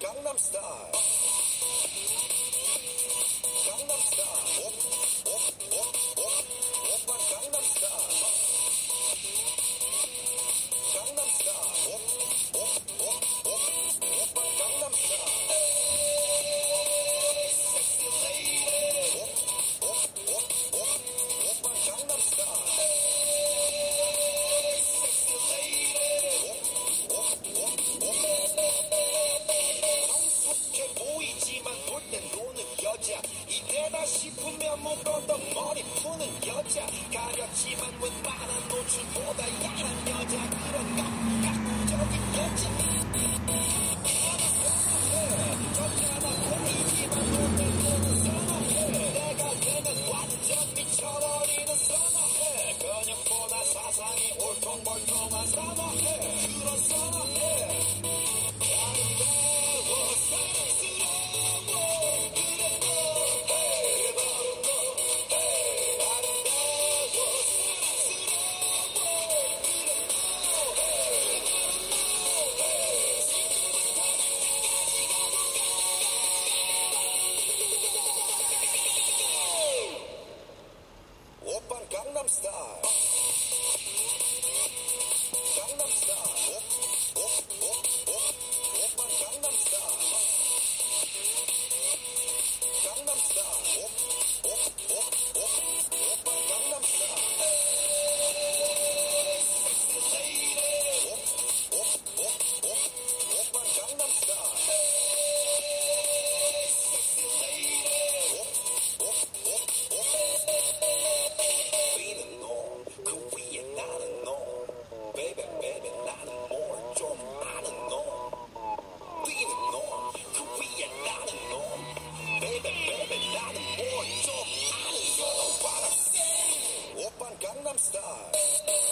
Gangnam Style. 가렸지만 웬만한 노출보다 야한 여자 그런 감각적인 여자 Gangnam Style.